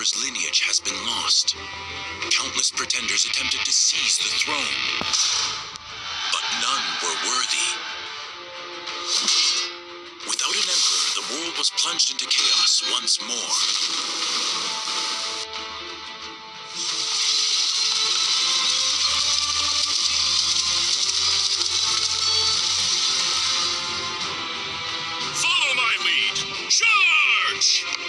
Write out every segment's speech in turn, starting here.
emperor's lineage has been lost. Countless pretenders attempted to seize the throne, but none were worthy. Without an emperor, the world was plunged into chaos once more. Follow my lead. Charge!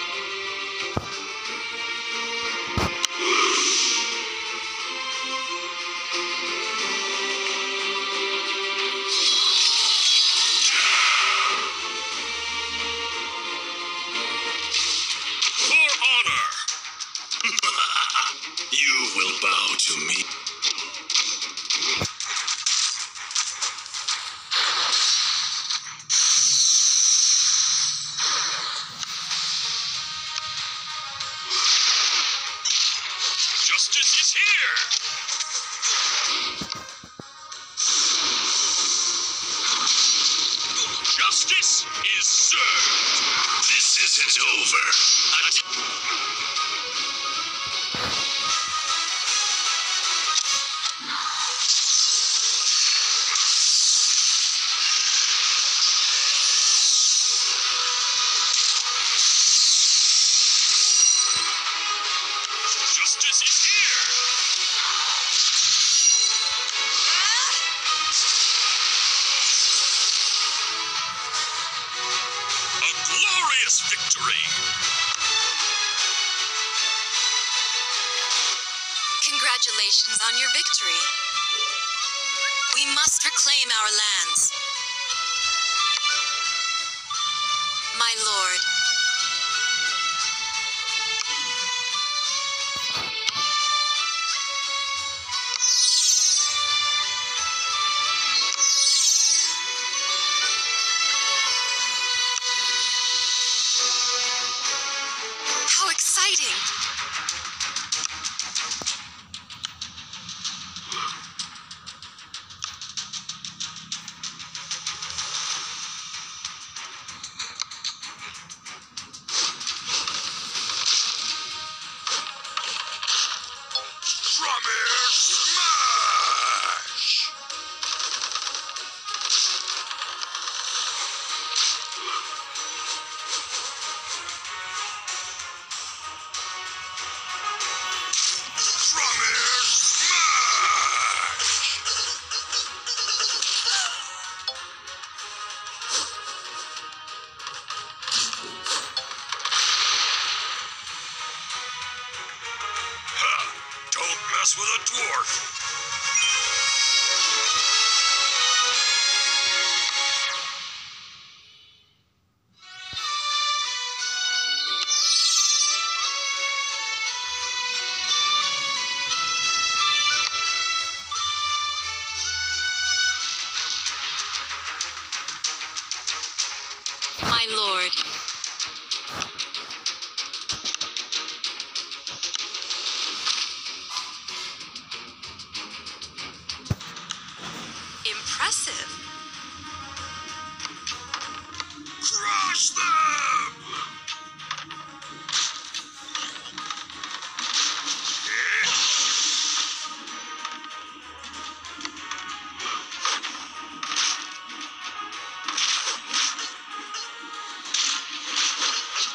To me. Justice is here! Justice is served! This isn't over! Victory! Congratulations on your victory. We must reclaim our lands. My lord, My lord,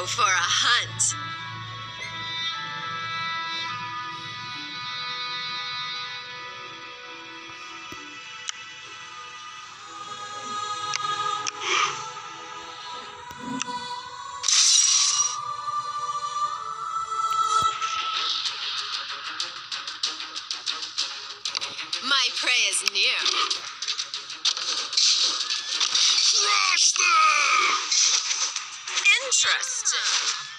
for a hunt. My prey is near. Crush them! Interesting.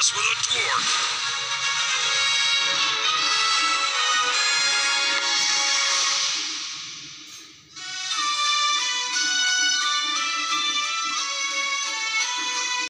With a dwarf!